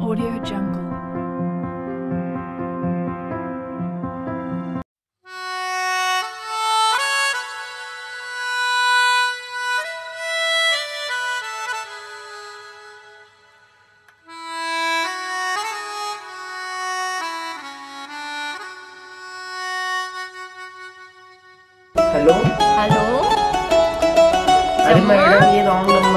Audio Jungle. Hello? Hello? Are you my friend?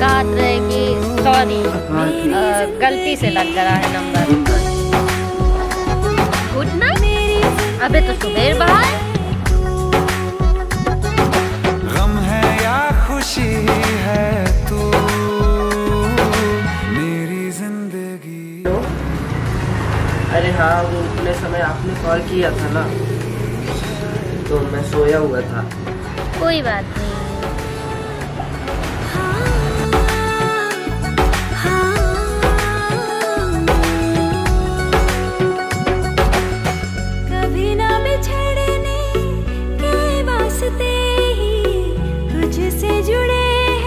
काट रहे कि सॉरी गलती से लग रहा है नंबर। गुड नाइट अबे तो सुबेर बाहर। अरे हाँ वो उतने समय आपने कॉल किया था ना तो मैं सोया हुआ था। कोई बात नहीं।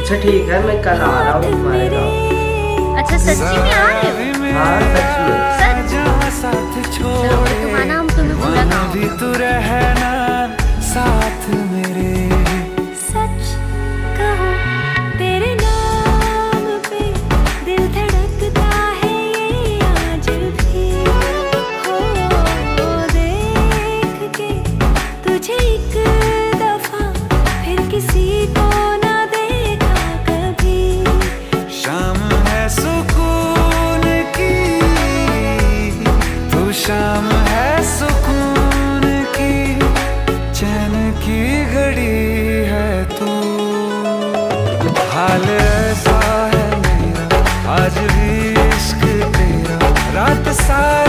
अच्छा ठीक है मैं कल आ रहा हूँ अच्छा सच्ची में आ रहे हो? हाँ सच्ची में? आज भी इश्क तेरा। रात सारी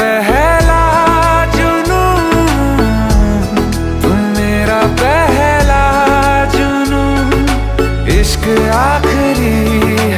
पहला जुनू तुम मेरा पहला जुनू इश्क आखिरी है